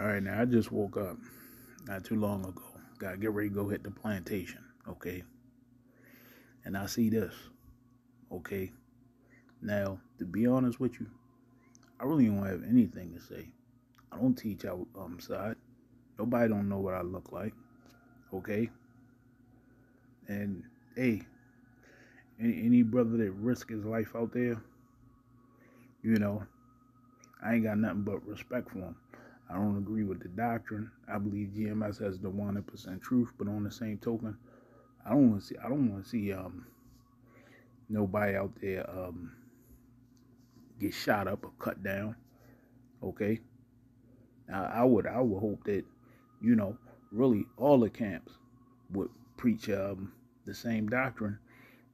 All right, now I just woke up not too long ago. Gotta get ready to go hit the plantation, okay? And I see this, okay? Now, to be honest with you, I really don't have anything to say. I don't teach outside. Um, Nobody don't know what I look like, okay? And hey, any, any brother that risk his life out there, you know, I ain't got nothing but respect for him. I don't agree with the doctrine. I believe GMS has the 100% truth, but on the same token, I don't want to see. I don't want to see um nobody out there um get shot up or cut down. Okay. Now I would I would hope that you know really all the camps would preach um the same doctrine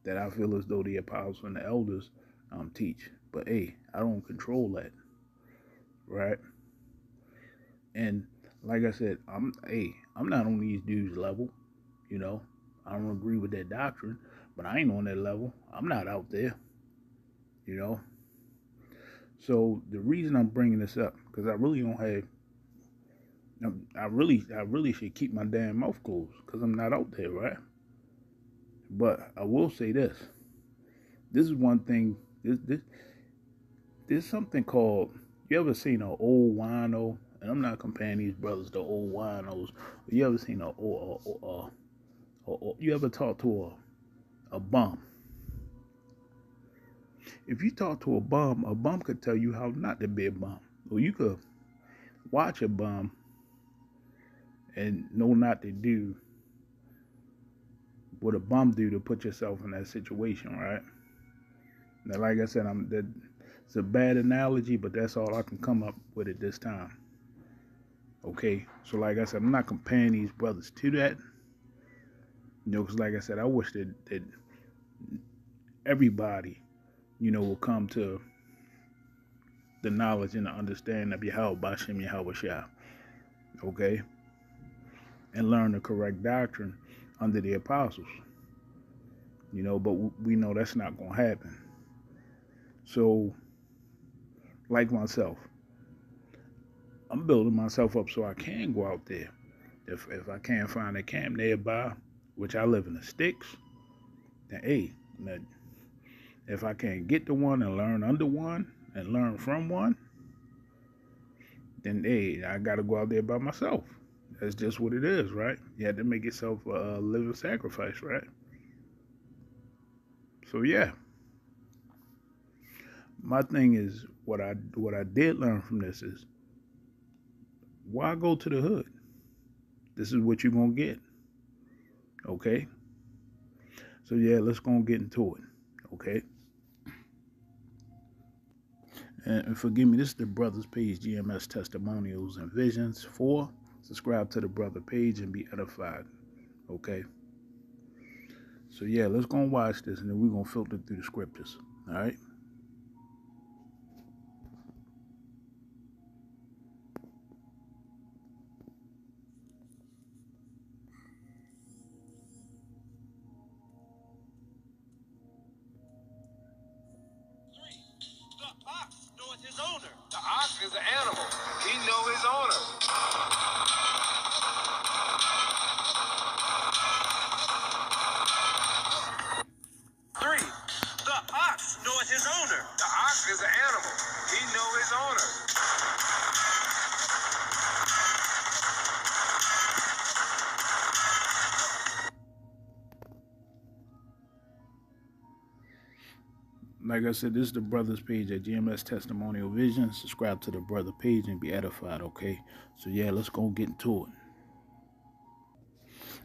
that I feel as though the apostles and the elders um teach. But hey, I don't control that. Right? And like I said, I'm hey, I'm not on these dudes' level. You know, I don't agree with that doctrine, but I ain't on that level. I'm not out there. You know. So the reason I'm bringing this up because I really don't have. Um, I really, I really should keep my damn mouth closed because I'm not out there, right? But I will say this: this is one thing. This, this, there's something called. You ever seen an old wino and I'm not comparing these brothers to old winos. You ever seen a or, or, you ever talk to a a bum? If you talk to a bum, a bum could tell you how not to be a bum. Or you could watch a bum and know not to do what a bum do to put yourself in that situation, right? Now, like I said, I'm that it's a bad analogy, but that's all I can come up with at this time. Okay, so like I said, I'm not comparing these brothers to that. You know, because like I said, I wish that, that everybody, you know, will come to the knowledge and the understanding of Yahweh Bashem Yahweh Shah. Okay? And learn the correct doctrine under the apostles. You know, but we know that's not going to happen. So, like myself, I'm building myself up so I can go out there. If if I can't find a camp nearby, which I live in the sticks, then hey, if I can't get to one and learn under one and learn from one, then hey, I gotta go out there by myself. That's just what it is, right? You had to make yourself a living sacrifice, right? So yeah. My thing is what I what I did learn from this is why go to the hood? This is what you're going to get. Okay? So, yeah, let's go and get into it. Okay? And forgive me, this is the Brothers page, GMS Testimonials and Visions. For subscribe to the Brother page and be edified. Okay? So, yeah, let's go and watch this and then we're going to filter through the scriptures. All right? Like I said, this is the brothers page at GMS Testimonial Vision. Subscribe to the brother page and be edified, okay? So yeah, let's go get into it.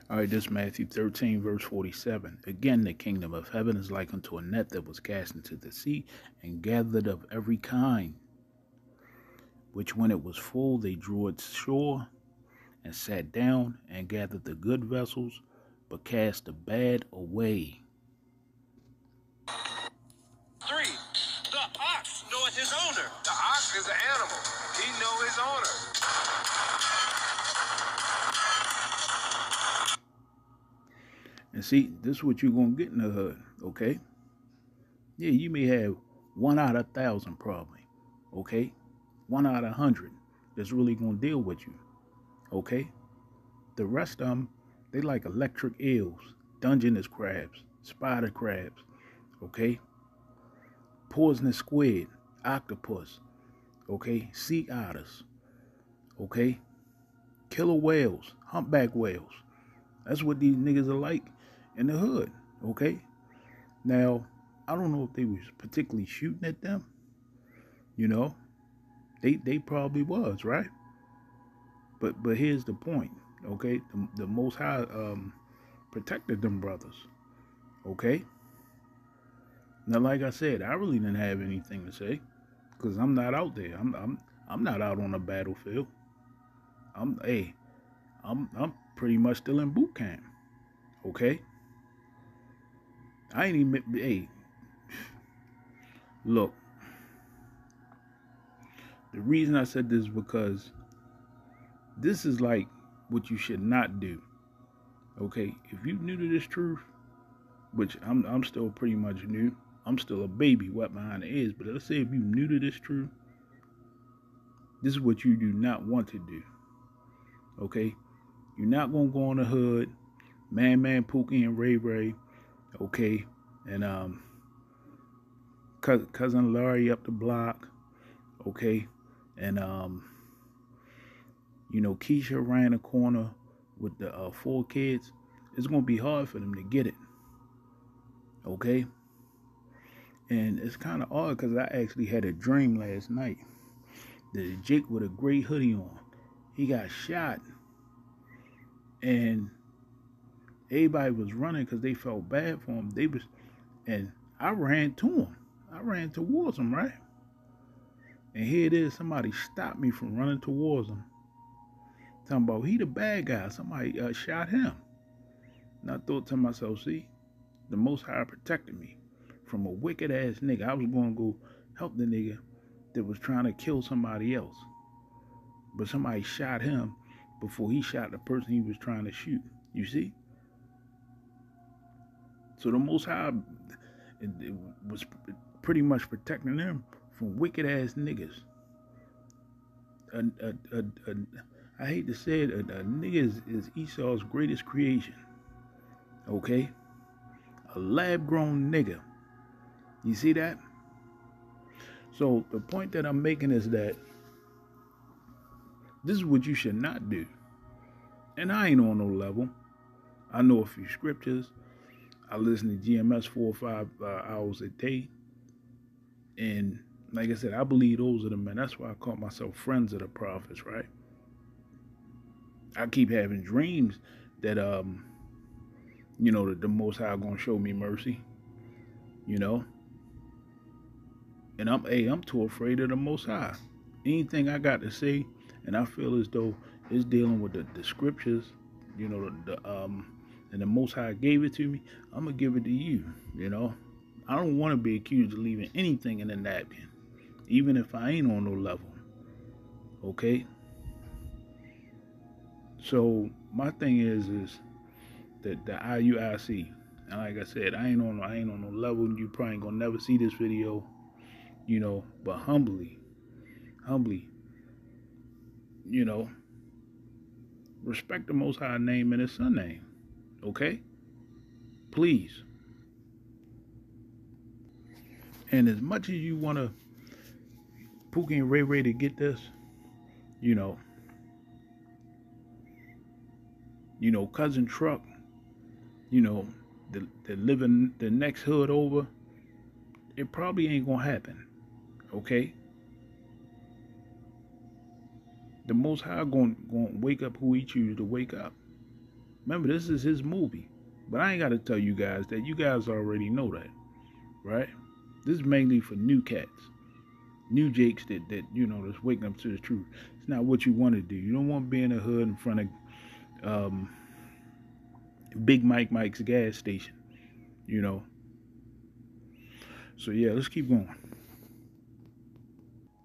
All right, this Matthew 13, verse 47. Again, the kingdom of heaven is like unto a net that was cast into the sea and gathered of every kind, which when it was full, they drew it shore and sat down and gathered the good vessels, but cast the bad away. And see, this is what you're gonna get in the hood, okay? Yeah, you may have one out of a thousand probably, okay? One out of a hundred. that's really gonna deal with you. Okay? The rest of them, they like electric eels, dungeness crabs, spider crabs, okay? Poisonous squid, octopus, okay? Sea otters, okay? Killer whales, humpback whales. That's what these niggas are like in the hood, okay? Now, I don't know if they was particularly shooting at them. You know, they they probably was right. But but here's the point, okay? The, the Most High um, protected them brothers, okay? Now, like I said, I really didn't have anything to say because I'm not out there. I'm I'm I'm not out on the battlefield. I'm hey, I'm I'm pretty much still in boot camp, okay? I ain't even hey. Look, the reason I said this is because this is like what you should not do. Okay, if you new to this truth, which I'm I'm still pretty much new. I'm still a baby wet behind the ears, but let's say if you're new to this truth, this is what you do not want to do. Okay? You're not gonna go on the hood, man man Pookie and Ray Ray, okay, and um cousin Larry up the block, okay, and um you know Keisha ran a corner with the uh, four kids. It's gonna be hard for them to get it, okay. And it's kind of odd because I actually had a dream last night that Jake with a gray hoodie on, he got shot, and everybody was running because they felt bad for him. They was, and I ran to him. I ran towards him, right? And here it is, somebody stopped me from running towards him. Talking about he the bad guy. Somebody uh, shot him. And I thought to myself, see, the Most High protected me from a wicked ass nigga. I was going to go help the nigga that was trying to kill somebody else. But somebody shot him before he shot the person he was trying to shoot. You see? So the Most High it, was pretty much protecting them from wicked ass niggas. I hate to say it, a, a nigga is, is Esau's greatest creation. Okay? A lab grown nigga. You see that? So the point that I'm making is that this is what you should not do. And I ain't on no level. I know a few scriptures. I listen to GMS four or five uh, hours a day. And like I said, I believe those are the men. That's why I call myself friends of the prophets, right? I keep having dreams that um, you know, that the most high gonna show me mercy. You know? And I'm hey, I'm too afraid of the most high. Anything I got to say, and I feel as though it's dealing with the, the scriptures, you know, the, the um and the most high gave it to me, I'm gonna give it to you, you know. I don't want to be accused of leaving anything in the napkin, even if I ain't on no level. Okay? So my thing is is that the IUIC, and like I said, I ain't on I ain't on no level. You probably ain't gonna never see this video, you know. But humbly, humbly, you know, respect the Most High name and His Son name. Okay, please. And as much as you want to Pookie and Ray Ray to get this, you know, you know, cousin Truck, you know, the, the living the next hood over, it probably ain't gonna happen. Okay? The most high gonna, gonna wake up who he chooses to wake up. Remember, this is his movie. But I ain't gotta tell you guys that you guys already know that. Right? This is mainly for new cats, new Jakes that, that you know, that's waking up to the truth. It's not what you want to do. You don't want to be in the hood in front of um, Big Mike Mike's gas station, you know. So yeah, let's keep going.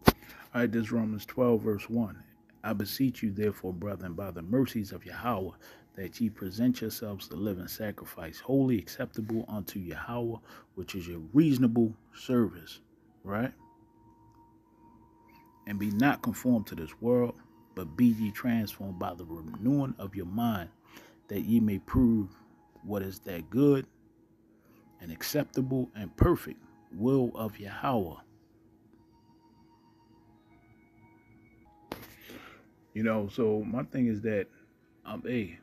All right, this Romans 12, verse 1. I beseech you, therefore, brethren, by the mercies of Yahweh, that ye present yourselves a living sacrifice, holy acceptable unto Yahweh, which is your reasonable service, right? And be not conformed to this world, but be ye transformed by the renewing of your mind, that ye may prove what is that good and acceptable and perfect will of Yahweh. You know, so my thing is that I'm um hey,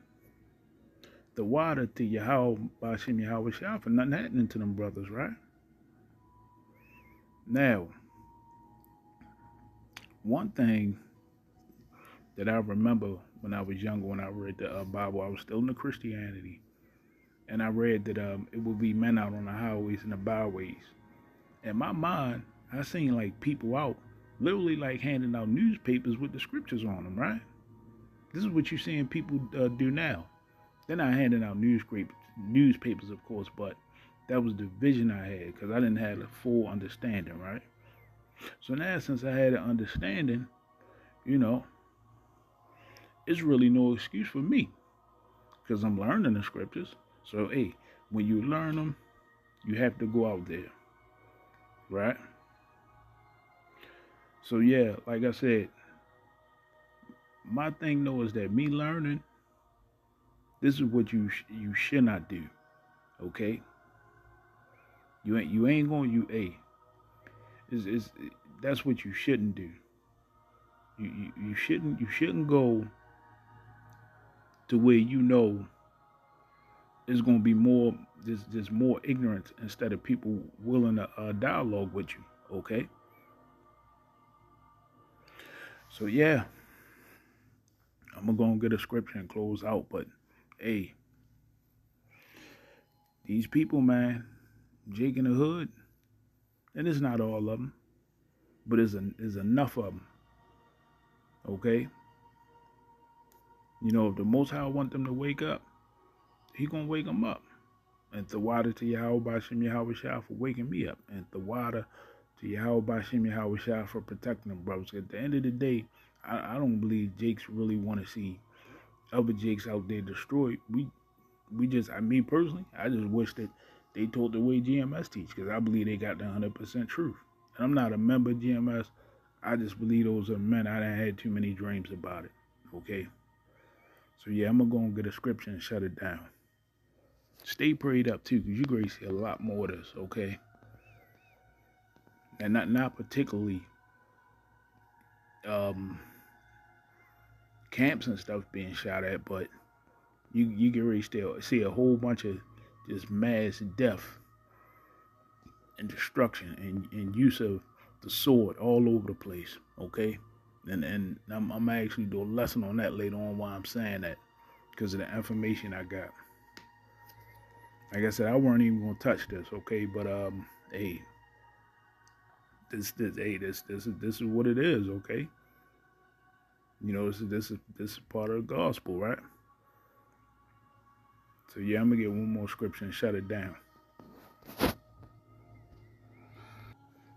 the water to Yahweh Bashim Yahweh Shah for nothing happening to them brothers, right? Now, one thing that I remember when I was younger, when I read the uh, Bible, I was still in the Christianity, and I read that um, it would be men out on the highways and the byways. In my mind, I seen like people out, literally like handing out newspapers with the scriptures on them, right? This is what you're seeing people uh, do now. They're not handing out newspapers, newspapers, of course, but that was the vision I had because I didn't have a full understanding, right? So now, since I had an understanding, you know, it's really no excuse for me because I'm learning the scriptures. So, hey, when you learn them, you have to go out there, right? So, yeah, like I said, my thing though is that me learning, this is what you sh- you should not do, okay? You ain't you ain't going you a. Is is that's what you shouldn't do. You, you you shouldn't you shouldn't go to where you know there's going to be more there's, there's more ignorance instead of people willing to uh, dialogue with you okay so yeah i'm gonna go and get a scripture and close out but hey these people man jake in the hood and it's not all of them but a, there's enough of them okay you know, if the Most High want them to wake up, He gonna wake them up. And the water to Yahweh Bashim Yahweh Shah for waking me up. And the water to Yahweh Bashim Yahweh Shah for protecting them, brothers. At the end of the day, I, I don't believe Jakes really want to see other Jakes out there destroyed. We we just, I mean personally, I just wish that they told the way GMS teach because I believe they got the 100% truth. And I'm not a member of GMS. I just believe those are men. I done had too many dreams about it. Okay. So yeah, I'm gonna go and get a scripture and shut it down. Stay prayed up too, because you're to see a lot more of this, okay? And not not particularly um camps and stuff being shot at, but you you can really still see a whole bunch of just mass death and destruction and, and use of the sword all over the place, okay? and and I'm, I'm actually do a lesson on that later on why I'm saying that because of the information I got. Like I said, I weren't even gonna touch this, okay? But um, hey, this this hey this this is this is what it is, okay? You know, this is this is this is part of the gospel, right? So yeah, I'm gonna get one more scripture and shut it down.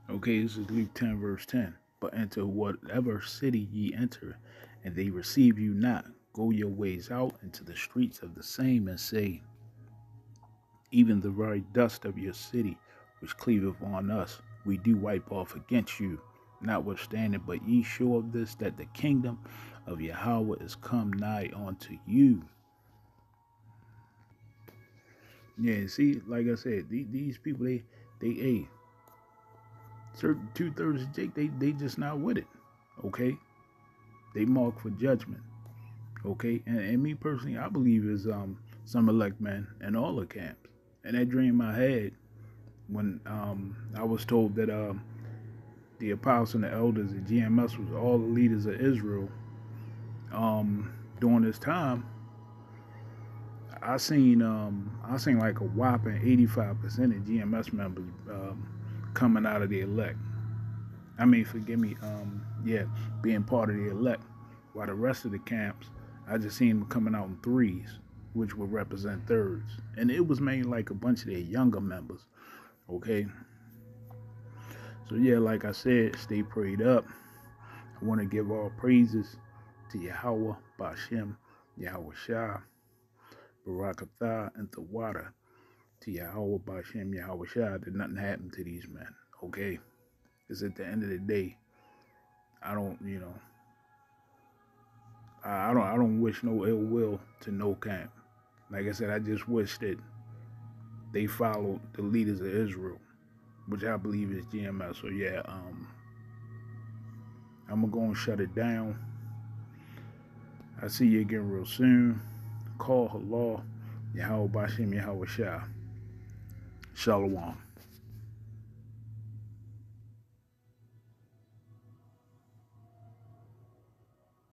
Okay, this is Luke 10, verse 10 but into whatever city ye enter, and they receive you not, go your ways out into the streets of the same, and say, Even the very dust of your city, which cleaveth on us, we do wipe off against you. Notwithstanding, but ye show of this, that the kingdom of Yahweh is come nigh unto you. Yeah, see, like I said, these people, they, they, hey, certain two thirds of Jake, they they just not with it. Okay, they mark for judgment. Okay, and, and me personally, I believe is um some elect men in all the camps. And that dream I had when um I was told that um the apostles and the elders of GMS was all the leaders of Israel um during this time. I seen um I seen like a whopping 85% of GMS members um, coming out of the elect. I mean, forgive me, um, yeah, being part of the elect. While the rest of the camps, I just seen them coming out in threes, which would represent thirds. And it was mainly like a bunch of their younger members. Okay. So yeah, like I said, stay prayed up. I want to give all praises to Yahweh, Bashem, Yahweh Shah, Barakatah, and water to Yahweh Bashem Yahweh Shah that nothing happened to these men, okay? Because at the end of the day, I don't, you know, I don't, I don't wish no ill will to no camp. Like I said, I just wish that they followed the leaders of Israel, which I believe is GMS. So yeah, um, I'm gonna go and shut it down. I see you again real soon. Call Halal, Yahweh Bashem, Yahweh Shah. Shalom.